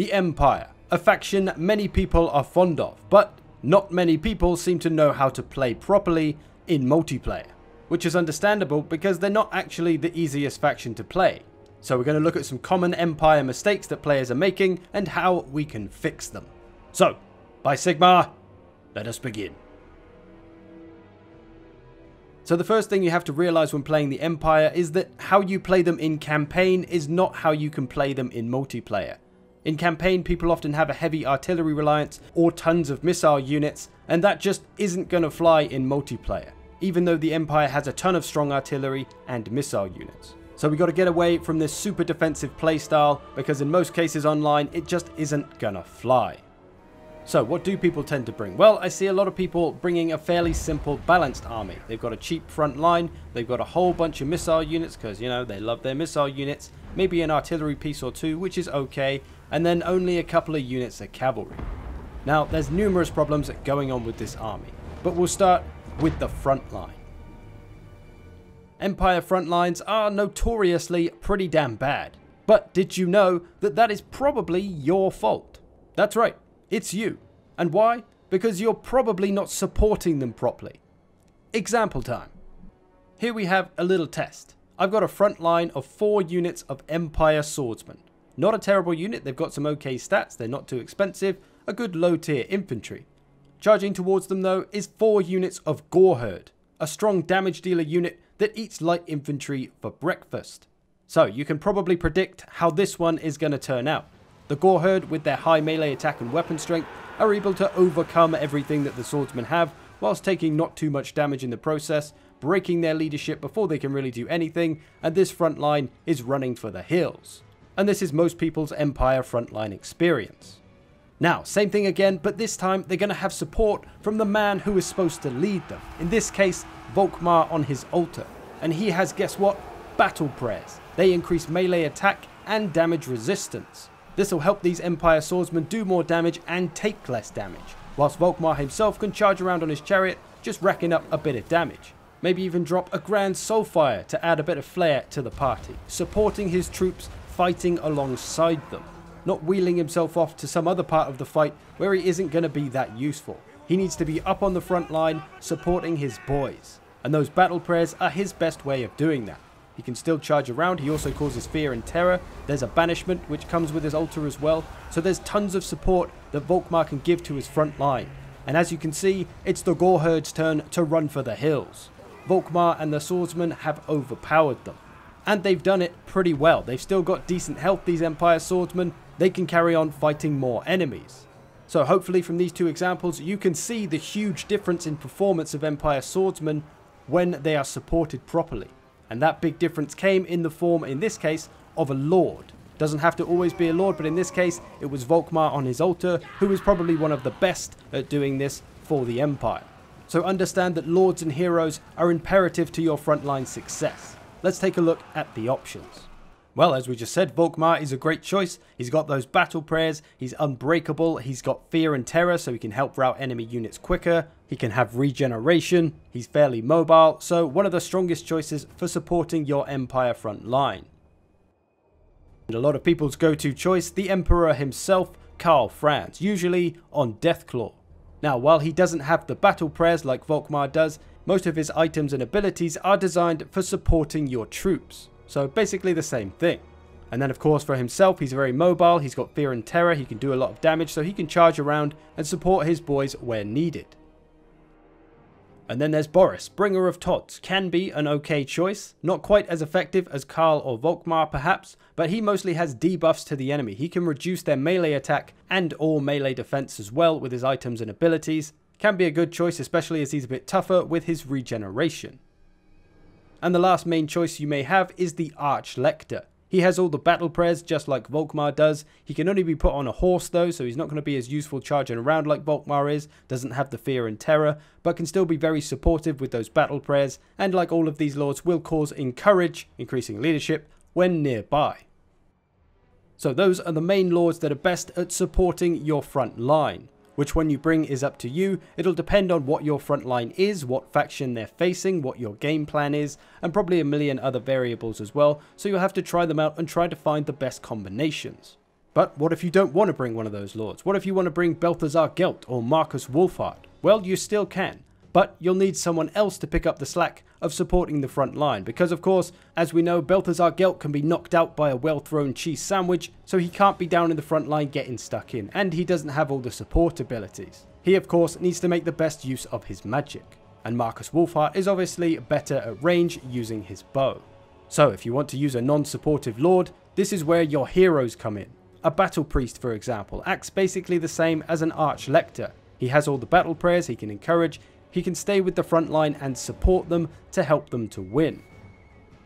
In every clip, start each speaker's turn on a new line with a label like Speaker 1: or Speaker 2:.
Speaker 1: The Empire, a faction many people are fond of, but not many people seem to know how to play properly in multiplayer. Which is understandable because they're not actually the easiest faction to play. So we're going to look at some common Empire mistakes that players are making and how we can fix them. So, by Sigmar, let us begin. So the first thing you have to realize when playing the Empire is that how you play them in campaign is not how you can play them in multiplayer. In campaign, people often have a heavy artillery reliance or tons of missile units, and that just isn't going to fly in multiplayer, even though the Empire has a ton of strong artillery and missile units. So we got to get away from this super defensive playstyle because in most cases online it just isn't gonna fly. So what do people tend to bring? Well, I see a lot of people bringing a fairly simple balanced army. They've got a cheap front line, they've got a whole bunch of missile units because, you know, they love their missile units, maybe an artillery piece or two, which is okay, and then only a couple of units of cavalry. Now, there's numerous problems going on with this army, but we'll start with the front line. Empire front lines are notoriously pretty damn bad. But did you know that that is probably your fault? That's right, it's you. And why? Because you're probably not supporting them properly. Example time. Here we have a little test. I've got a front line of 4 units of Empire Swordsmen. Not a terrible unit, they've got some okay stats, they're not too expensive, a good low tier infantry. Charging towards them though is 4 units of Goreherd, a strong damage dealer unit that eats light infantry for breakfast. So you can probably predict how this one is going to turn out. The Goreherd with their high melee attack and weapon strength are able to overcome everything that the swordsmen have whilst taking not too much damage in the process, breaking their leadership before they can really do anything, and this front line is running for the hills. And this is most people's Empire frontline experience. Now, same thing again, but this time they're going to have support from the man who is supposed to lead them. In this case, Volkmar on his altar. And he has, guess what? Battle prayers. They increase melee attack and damage resistance. This will help these Empire swordsmen do more damage and take less damage, whilst Volkmar himself can charge around on his chariot, just racking up a bit of damage. Maybe even drop a Grand Soulfire to add a bit of flair to the party, supporting his troops fighting alongside them not wheeling himself off to some other part of the fight where he isn't going to be that useful. He needs to be up on the front line supporting his boys. And those battle prayers are his best way of doing that. He can still charge around, he also causes fear and terror. There's a banishment which comes with his altar as well. So there's tons of support that Volkmar can give to his front line. And as you can see, it's the Goreherd's turn to run for the hills. Volkmar and the swordsmen have overpowered them. And they've done it pretty well. They've still got decent health, these Empire swordsmen, they can carry on fighting more enemies. So hopefully from these two examples you can see the huge difference in performance of Empire Swordsmen when they are supported properly. And that big difference came in the form, in this case, of a Lord. Doesn't have to always be a Lord, but in this case it was Volkmar on his altar, who was probably one of the best at doing this for the Empire. So understand that Lords and Heroes are imperative to your frontline success. Let's take a look at the options. Well, as we just said, Volkmar is a great choice. He's got those battle prayers, he's unbreakable, he's got fear and terror so he can help rout enemy units quicker, he can have regeneration, he's fairly mobile, so one of the strongest choices for supporting your Empire front line. And a lot of people's go-to choice, the Emperor himself, Karl Franz, usually on Deathclaw. Now, while he doesn't have the battle prayers like Volkmar does, most of his items and abilities are designed for supporting your troops. So basically the same thing. And then of course for himself, he's very mobile, he's got fear and terror, he can do a lot of damage, so he can charge around and support his boys where needed. And then there's Boris, Bringer of Tods, can be an okay choice, not quite as effective as Karl or Volkmar perhaps, but he mostly has debuffs to the enemy. He can reduce their melee attack and or melee defense as well with his items and abilities. Can be a good choice especially as he's a bit tougher with his regeneration. And the last main choice you may have is the Arch Lector. He has all the battle prayers just like Volkmar does. He can only be put on a horse though, so he's not going to be as useful charging around like Volkmar is, doesn't have the fear and terror, but can still be very supportive with those battle prayers, and like all of these lords will cause encourage, increasing leadership, when nearby. So those are the main lords that are best at supporting your front line. Which one you bring is up to you, it'll depend on what your front line is, what faction they're facing, what your game plan is, and probably a million other variables as well, so you'll have to try them out and try to find the best combinations. But what if you don't want to bring one of those lords? What if you want to bring Balthazar Gelt or Markus Wulfhart? Well, you still can, but you'll need someone else to pick up the slack of supporting the front line, because of course, as we know, Balthazar Gelt can be knocked out by a well-thrown cheese sandwich, so he can't be down in the front line getting stuck in, and he doesn't have all the support abilities. He of course needs to make the best use of his magic, and Markus Wulfhart is obviously better at range using his bow. So if you want to use a non-supportive lord, this is where your heroes come in. A battle priest for example acts basically the same as an arch lector. He has all the battle prayers he can encourage, he can stay with the front line and support them to help them to win.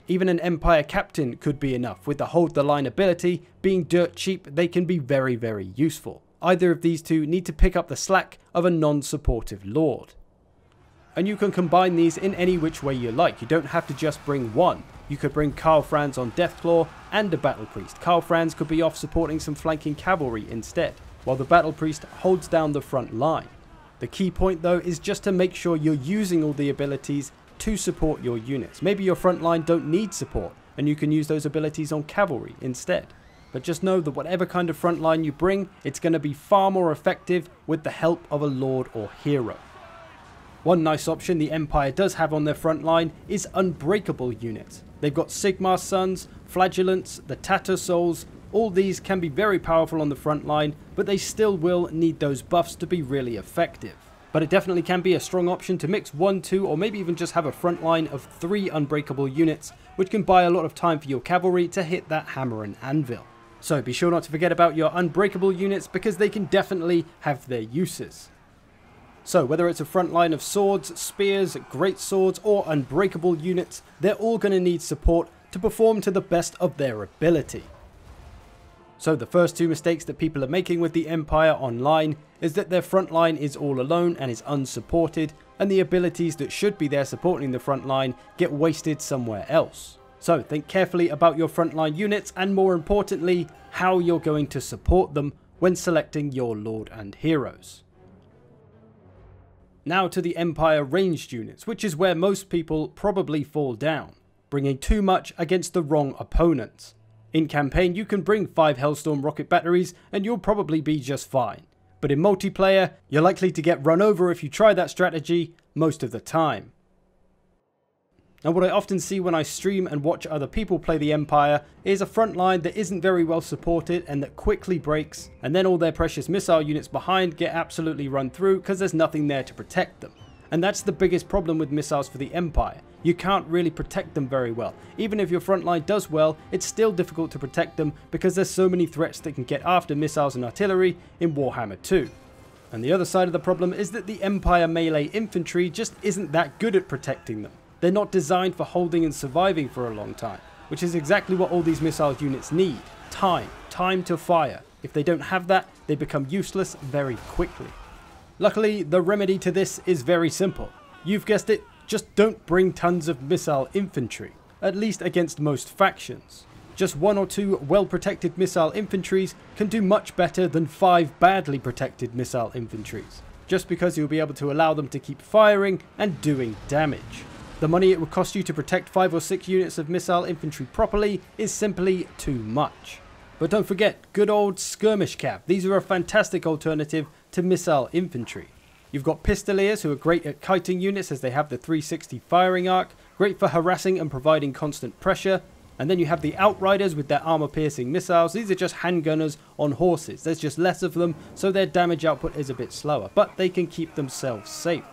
Speaker 1: Even an Empire captain could be enough, with the hold the line ability being dirt cheap they can be very very useful. Either of these two need to pick up the slack of a non-supportive lord. And you can combine these in any which way you like, you don't have to just bring one. You could bring Karl Franz on Deathclaw and a Battle Priest. Karl Franz could be off supporting some flanking cavalry instead, while the Battle Priest holds down the front line. The key point though is just to make sure you're using all the abilities to support your units. Maybe your front line don't need support and you can use those abilities on cavalry instead. But just know that whatever kind of front line you bring, it's going to be far more effective with the help of a lord or hero. One nice option the Empire does have on their front line is unbreakable units. They've got Sigmar's Sons, Flagellants, the Tattersouls, all these can be very powerful on the front line, but they still will need those buffs to be really effective. But it definitely can be a strong option to mix 1, 2 or maybe even just have a front line of 3 unbreakable units, which can buy a lot of time for your cavalry to hit that hammer and anvil. So be sure not to forget about your unbreakable units because they can definitely have their uses. So whether it's a front line of swords, spears, great swords or unbreakable units, they're all going to need support to perform to the best of their ability. So the first two mistakes that people are making with the Empire online is that their front line is all alone and is unsupported, and the abilities that should be there supporting the front line get wasted somewhere else. So think carefully about your frontline units and more importantly, how you're going to support them when selecting your lord and heroes. Now to the Empire ranged units, which is where most people probably fall down, bringing too much against the wrong opponents. In campaign, you can bring 5 Hellstorm rocket batteries and you'll probably be just fine. But in multiplayer, you're likely to get run over if you try that strategy most of the time. Now what I often see when I stream and watch other people play the Empire is a front line that isn't very well supported and that quickly breaks and then all their precious missile units behind get absolutely run through because there's nothing there to protect them. And that's the biggest problem with missiles for the Empire. You can't really protect them very well. Even if your front line does well, it's still difficult to protect them because there's so many threats that can get after missiles and artillery in Warhammer 2. And the other side of the problem is that the Empire melee infantry just isn't that good at protecting them. They're not designed for holding and surviving for a long time, which is exactly what all these missile units need. Time. Time to fire. If they don't have that, they become useless very quickly. Luckily, the remedy to this is very simple. You've guessed it, just don't bring tons of missile infantry, at least against most factions. Just one or two well protected missile infantries can do much better than five badly protected missile infantries, just because you'll be able to allow them to keep firing and doing damage. The money it would cost you to protect 5 or 6 units of missile infantry properly is simply too much. But don't forget, good old skirmish cav. These are a fantastic alternative to missile infantry. You've got Pistoliers who are great at kiting units as they have the 360 firing arc, great for harassing and providing constant pressure. And then you have the Outriders with their armor piercing missiles. These are just handgunners on horses. There's just less of them, so their damage output is a bit slower, but they can keep themselves safe.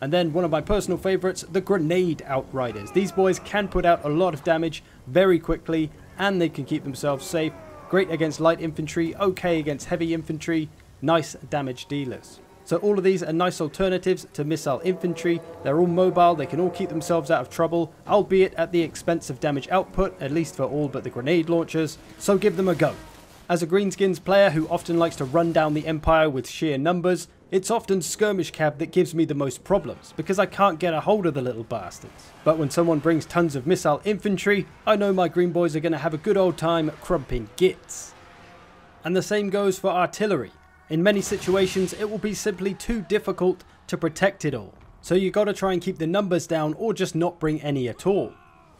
Speaker 1: And then one of my personal favourites, the Grenade Outriders. These boys can put out a lot of damage very quickly, and they can keep themselves safe. Great against light infantry, okay against heavy infantry, nice damage dealers. So all of these are nice alternatives to missile infantry. They're all mobile, they can all keep themselves out of trouble, albeit at the expense of damage output, at least for all but the grenade launchers. So give them a go. As a Greenskins player who often likes to run down the Empire with sheer numbers, it's often Skirmish Cav that gives me the most problems, because I can't get a hold of the little bastards. But when someone brings tons of missile infantry, I know my green boys are going to have a good old time crumping gits. And the same goes for artillery. In many situations, it will be simply too difficult to protect it all. So you gotta try and keep the numbers down or just not bring any at all.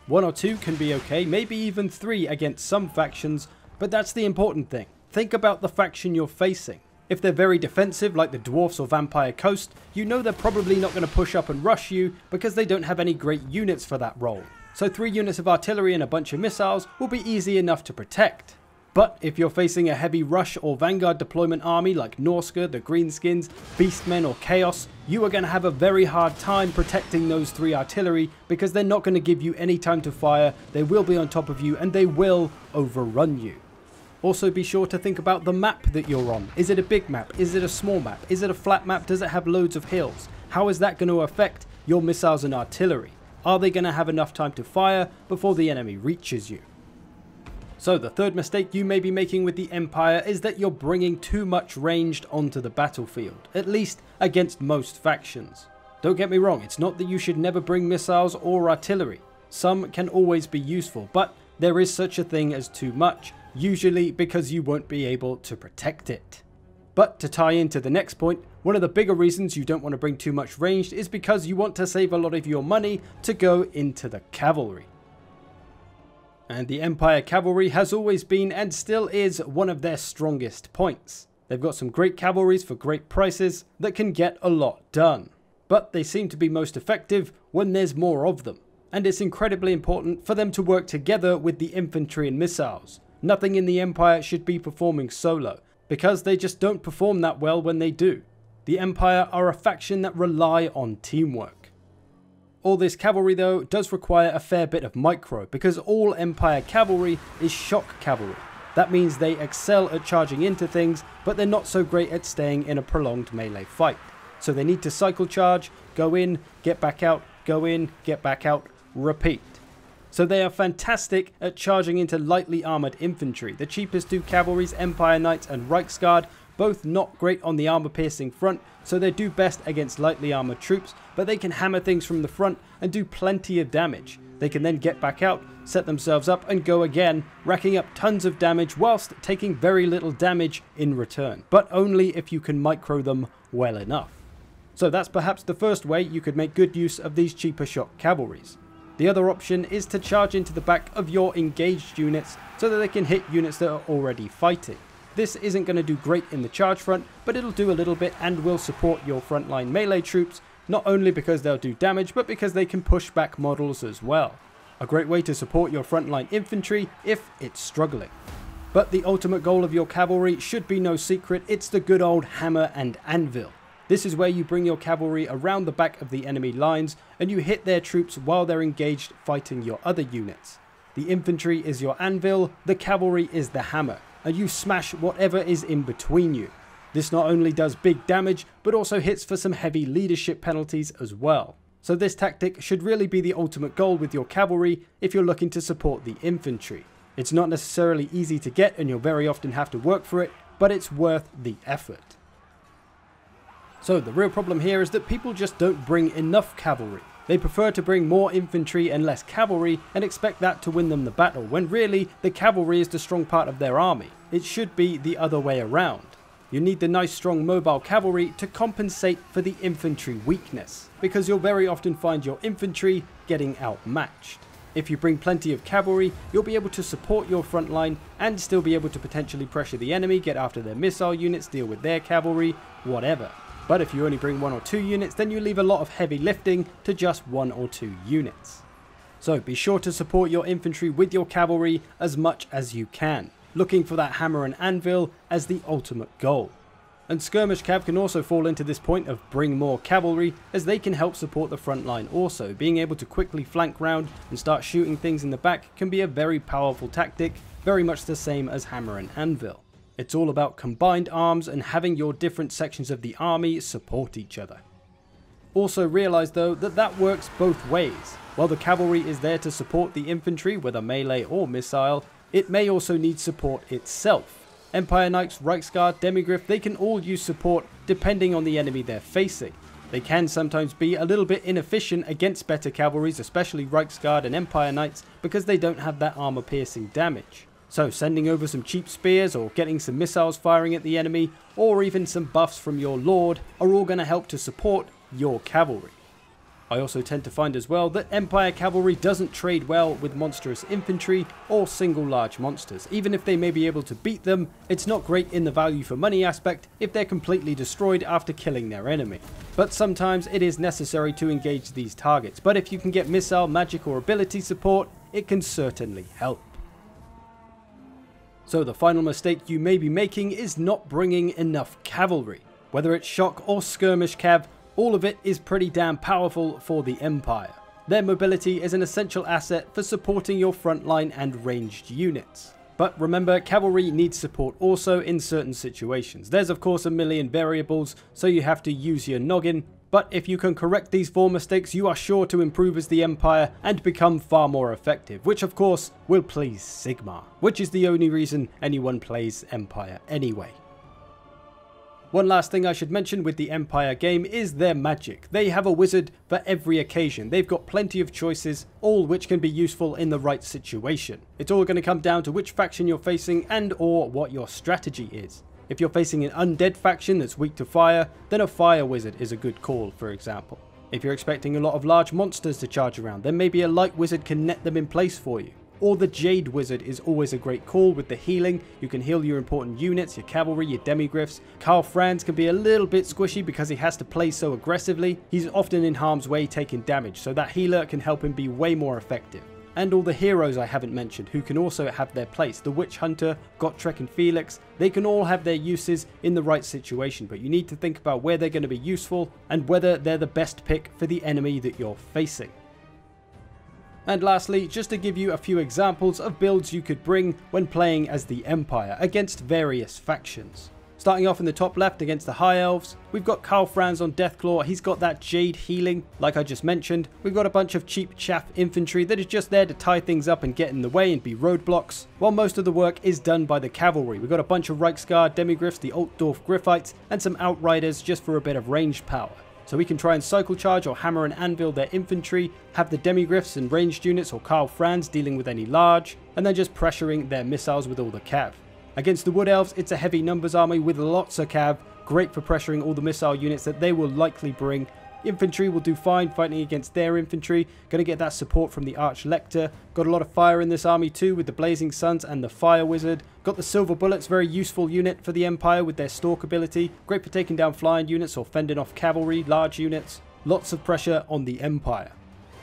Speaker 1: One or two can be okay, maybe even three against some factions, but that's the important thing. think about the faction you're facing. If they're very defensive like the Dwarfs or Vampire Coast, you know they're probably not going to push up and rush you because they don't have any great units for that role. So 3 units of artillery and a bunch of missiles will be easy enough to protect. But if you're facing a heavy rush or vanguard deployment army like Norsca, the Greenskins, Beastmen or Chaos, you are going to have a very hard time protecting those 3 artillery because they're not going to give you any time to fire, they will be on top of you and they will overrun you. Also be sure to think about the map that you're on. Is it a big map? Is it a small map? Is it a flat map? Does it have loads of hills? How is that going to affect your missiles and artillery? Are they going to have enough time to fire before the enemy reaches you? So the third mistake you may be making with the Empire is that you're bringing too much ranged onto the battlefield, at least against most factions. Don't get me wrong, it's not that you should never bring missiles or artillery. Some can always be useful, but there is such a thing as too much, usually because you won't be able to protect it. But to tie into the next point, one of the bigger reasons you don't want to bring too much ranged is because you want to save a lot of your money to go into the cavalry. And the Empire cavalry has always been and still is one of their strongest points. They've got some great cavalries for great prices that can get a lot done. But they seem to be most effective when there's more of them. And it's incredibly important for them to work together with the infantry and missiles, Nothing in the Empire should be performing solo, because they just don't perform that well when they do. The Empire are a faction that rely on teamwork. All this cavalry though does require a fair bit of micro, because all Empire cavalry is shock cavalry. That means they excel at charging into things, but they're not so great at staying in a prolonged melee fight. So they need to cycle charge, go in, get back out, go in, get back out, repeat. So they are fantastic at charging into lightly armoured infantry. The cheapest two cavalries, Empire Knights and Reiksguard, both not great on the armour piercing front, so they do best against lightly armoured troops, but they can hammer things from the front and do plenty of damage. They can then get back out, set themselves up and go again, racking up tons of damage whilst taking very little damage in return, but only if you can micro them well enough. So that's perhaps the first way you could make good use of these cheaper shock cavalries. The other option is to charge into the back of your engaged units so that they can hit units that are already fighting. This isn't going to do great in the charge front, but it'll do a little bit and will support your frontline melee troops, not only because they'll do damage, but because they can push back models as well. A great way to support your frontline infantry if it's struggling. But the ultimate goal of your cavalry should be no secret, it's the good old hammer and anvil. This is where you bring your cavalry around the back of the enemy lines and you hit their troops while they're engaged fighting your other units. The infantry is your anvil, the cavalry is the hammer, and you smash whatever is in between you. This not only does big damage, but also hits for some heavy leadership penalties as well. So this tactic should really be the ultimate goal with your cavalry if you're looking to support the infantry. It's not necessarily easy to get and you'll very often have to work for it, but it's worth the effort. So the real problem here is that people just don't bring enough cavalry. They prefer to bring more infantry and less cavalry and expect that to win them the battle, when really the cavalry is the strong part of their army. It should be the other way around. You need the nice strong mobile cavalry to compensate for the infantry weakness, because you'll very often find your infantry getting outmatched. If you bring plenty of cavalry, you'll be able to support your front line and still be able to potentially pressure the enemy, get after their missile units, deal with their cavalry, whatever. But if you only bring one or two units, then you leave a lot of heavy lifting to just one or two units. So be sure to support your infantry with your cavalry as much as you can, looking for that hammer and anvil as the ultimate goal. And skirmish cav can also fall into this point of bring more cavalry as they can help support the front line also. Being able to quickly flank round and start shooting things in the back can be a very powerful tactic, very much the same as hammer and anvil. It's all about combined arms and having your different sections of the army support each other. Also realise though that that works both ways. While the cavalry is there to support the infantry, whether melee or missile, it may also need support itself. Empire Knights, Reiksguard, Demigryph, they can all use support depending on the enemy they're facing. They can sometimes be a little bit inefficient against better cavalries, especially Reiksguard and Empire Knights, because they don't have that armor piercing damage. So sending over some cheap spears or getting some missiles firing at the enemy or even some buffs from your lord are all going to help to support your cavalry. I also tend to find as well that Empire Cavalry doesn't trade well with monstrous infantry or single large monsters. Even if they may be able to beat them, it's not great in the value for money aspect if they're completely destroyed after killing their enemy. But sometimes it is necessary to engage these targets, but if you can get missile, magic or ability support, it can certainly help. So the final mistake you may be making is not bringing enough cavalry. Whether it's shock or skirmish cav, all of it is pretty damn powerful for the Empire. Their mobility is an essential asset for supporting your frontline and ranged units. But remember, cavalry needs support also in certain situations. There's of course a million variables, so you have to use your noggin, but if you can correct these four mistakes, you are sure to improve as the Empire and become far more effective, which of course will please Sigmar, which is the only reason anyone plays Empire anyway. One last thing I should mention with the Empire game is their magic. They have a wizard for every occasion. They've got plenty of choices, all which can be useful in the right situation. It's all going to come down to which faction you're facing and or what your strategy is. If you're facing an undead faction that's weak to fire, then a fire wizard is a good call, for example. If you're expecting a lot of large monsters to charge around, then maybe a light wizard can net them in place for you. Or the Jade Wizard is always a great call with the healing. You can heal your important units, your cavalry, your demigryphs. Karl Franz can be a little bit squishy because he has to play so aggressively. He's often in harm's way taking damage, so that healer can help him be way more effective and all the heroes I haven't mentioned who can also have their place. The Witch Hunter, Gotrek and Felix, they can all have their uses in the right situation, but you need to think about where they're going to be useful and whether they're the best pick for the enemy that you're facing. And lastly, just to give you a few examples of builds you could bring when playing as the Empire against various factions. Starting off in the top left against the High Elves, we've got Karl Franz on Deathclaw, he's got that Jade healing, like I just mentioned. We've got a bunch of cheap chaff infantry that is just there to tie things up and get in the way and be roadblocks, while most of the work is done by the cavalry. We've got a bunch of Reiksguard, Demigryphs, the Altdorf Gryphites, and some Outriders just for a bit of ranged power. So we can try and cycle charge or hammer and anvil their infantry, have the demigryphs and ranged units or Karl Franz dealing with any large, and then just pressuring their missiles with all the cav. Against the Wood Elves, it's a heavy numbers army with lots of cav, great for pressuring all the missile units that they will likely bring. Infantry will do fine fighting against their infantry, going to get that support from the Arch Lector. Got a lot of fire in this army too with the Blazing Suns and the Fire Wizard. Got the Silver Bullets, very useful unit for the Empire with their Stalk ability. Great for taking down flying units or fending off cavalry, large units. Lots of pressure on the Empire.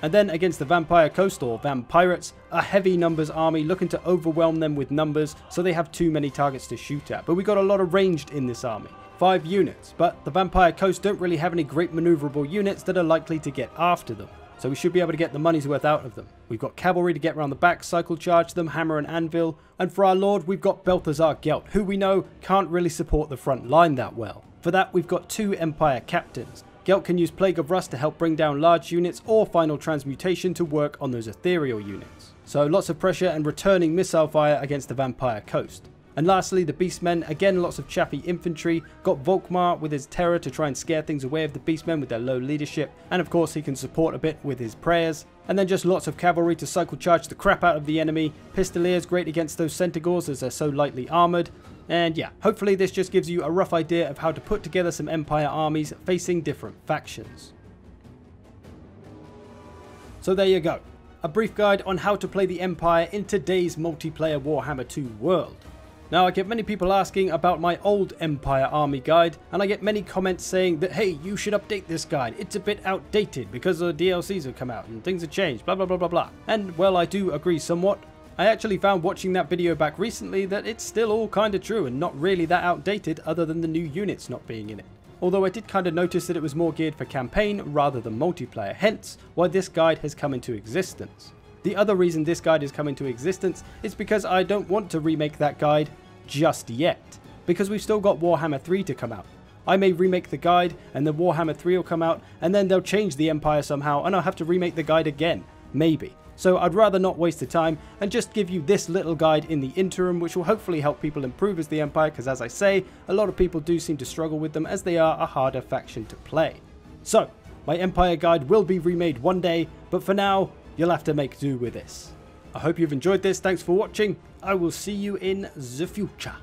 Speaker 1: And then against the Vampire Coast or Vampirates, a heavy numbers army looking to overwhelm them with numbers so they have too many targets to shoot at. But we got a lot of ranged in this army. 5 units, but the Vampire Coast don't really have any great maneuverable units that are likely to get after them. So we should be able to get the money's worth out of them. We've got cavalry to get around the back, cycle charge them, hammer and anvil, and for our lord we've got Balthazar Gelt, who we know can't really support the front line that well. For that we've got two Empire captains, Gelt can use Plague of Rust to help bring down large units or Final Transmutation to work on those ethereal units. So lots of pressure and returning missile fire against the Vampire Coast. And lastly, the Beastmen, again lots of chaffy infantry, got Volkmar with his terror to try and scare things away of the Beastmen with their low leadership, and of course he can support a bit with his prayers. And then just lots of cavalry to cycle charge the crap out of the enemy, Pistoliers great against those Centaurs as they're so lightly armoured, and yeah, hopefully this just gives you a rough idea of how to put together some Empire armies facing different factions. So there you go, a brief guide on how to play the Empire in today's multiplayer Warhammer 2 world. Now I get many people asking about my old Empire army guide and I get many comments saying that hey you should update this guide, it's a bit outdated because the DLCs have come out and things have changed blah blah blah blah blah. And well I do agree somewhat, I actually found watching that video back recently that it's still all kinda true and not really that outdated other than the new units not being in it. Although I did kinda notice that it was more geared for campaign rather than multiplayer, hence why this guide has come into existence. The other reason this guide has come into existence is because I don't want to remake that guide just yet, because we've still got Warhammer 3 to come out. I may remake the guide and then Warhammer 3 will come out and then they'll change the Empire somehow and I'll have to remake the guide again, maybe. So I'd rather not waste the time and just give you this little guide in the interim which will hopefully help people improve as the Empire because as I say, a lot of people do seem to struggle with them as they are a harder faction to play. So, my Empire guide will be remade one day, but for now, you'll have to make do with this. I hope you've enjoyed this, thanks for watching, I will see you in the future.